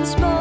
once more.